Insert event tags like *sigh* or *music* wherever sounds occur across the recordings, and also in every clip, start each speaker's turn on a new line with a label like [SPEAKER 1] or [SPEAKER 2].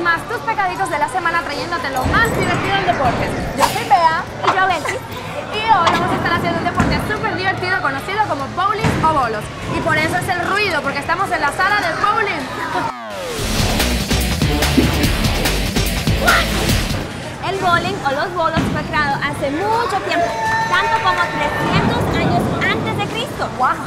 [SPEAKER 1] más tus pecaditos de la semana trayéndote lo más divertido del deporte. Yo soy Bea
[SPEAKER 2] Y yo, Betty.
[SPEAKER 1] y hoy vamos a estar haciendo un deporte súper divertido conocido como bowling o bolos. Y por eso es el ruido, porque estamos en la sala del bowling.
[SPEAKER 2] El bowling o los bolos fue creado hace mucho tiempo, tanto como 300 años antes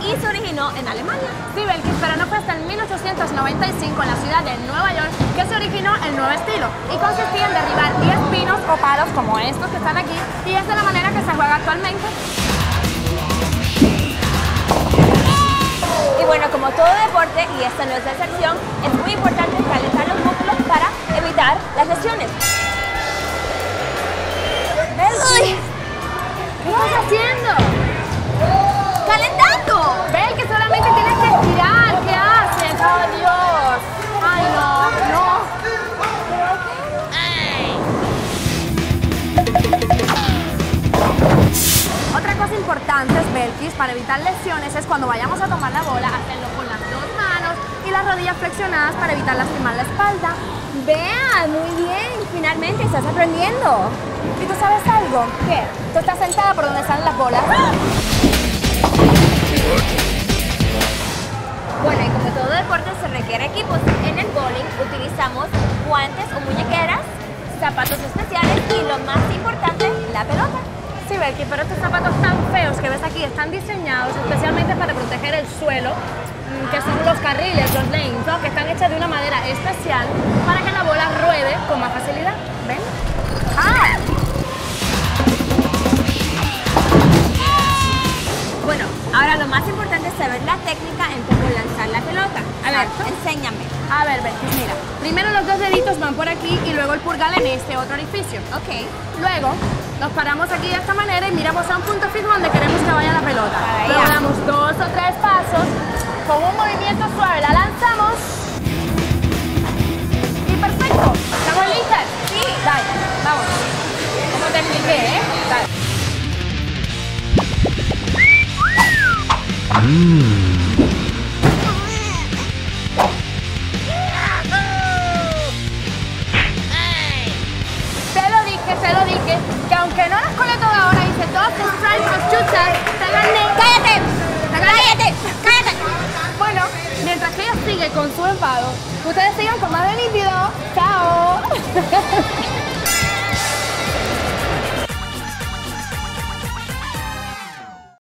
[SPEAKER 2] Y se originó en Alemania.
[SPEAKER 1] Sí, Belkis, pero no fue hasta el 1895 en la ciudad de Nueva York que se originó el nuevo estilo y consistía en derribar 10 pinos o palos como estos que están aquí y es la manera que se juega actualmente.
[SPEAKER 2] Y bueno, como todo deporte, y esta no es la excepción, es muy importante calentar los músculos para evitar las lesiones.
[SPEAKER 1] Otra cosa importante, Belkis, para evitar lesiones es cuando vayamos a tomar la bola, hacerlo con las dos manos y las rodillas flexionadas para evitar lastimar la espalda.
[SPEAKER 2] Vea, muy bien, finalmente estás aprendiendo.
[SPEAKER 1] ¿Y tú sabes algo?
[SPEAKER 2] ¿Qué?
[SPEAKER 1] Tú estás sentada por donde están las bolas.
[SPEAKER 2] Bueno, y como todo deporte se requiere equipos, en el bowling utilizamos guantes o muñequeras, zapatos especiales y lo más importante, la pelota.
[SPEAKER 1] Belkis, pero estos zapatos tan feos que ves aquí están diseñados especialmente para proteger el suelo, mm, que son los carriles, los lanes, que están hechos de una madera especial para que la bola ruede con más facilidad.
[SPEAKER 2] Ahora lo más importante es saber la técnica en cómo lanzar la pelota. A ver, enséñame.
[SPEAKER 1] A ver, Belkis, mira. Primero los dos deditos van por aquí y luego el pulgar en este otro orificio.
[SPEAKER 2] Ok.
[SPEAKER 1] Luego nos paramos aquí de esta manera y miramos a un punto fijo donde queremos que vaya la pelota. Luego damos dos o tres Mm. Te lo dije, te lo dije, que aunque no las cole ahora y se todas tus
[SPEAKER 2] frases
[SPEAKER 1] chuchas, ¡Cállate! ¡Cállate! ¡Cállate! Bueno, mientras que ella sigue con su enfado, ustedes sigan con más del ¡Chao! *laughs*